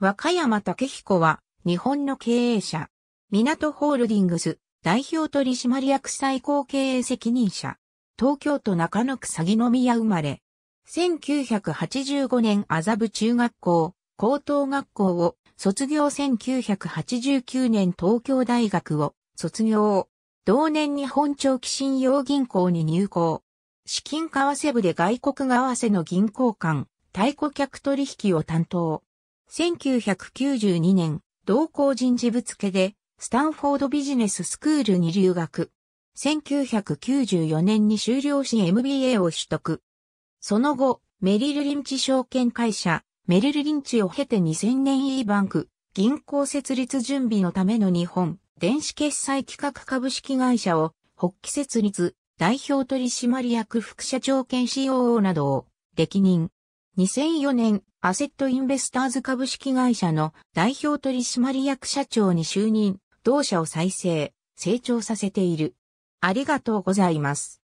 和歌山武彦は日本の経営者。港ホールディングス代表取締役最高経営責任者。東京都中野区鷺宮生まれ。1985年麻布中学校、高等学校を卒業1989年東京大学を卒業。同年に本長期信用銀行に入行。資金為替部で外国為替の銀行間、対顧客取引を担当。1992年、同行人事ぶつけで、スタンフォードビジネススクールに留学。1994年に修了し MBA を取得。その後、メリルリンチ証券会社、メリルリンチを経て2000年 E バンク、銀行設立準備のための日本、電子決済企画株式会社を、発起設立、代表取締役副社長兼 COO などを歴任。2004年、アセットインベスターズ株式会社の代表取締役社長に就任、同社を再生、成長させている。ありがとうございます。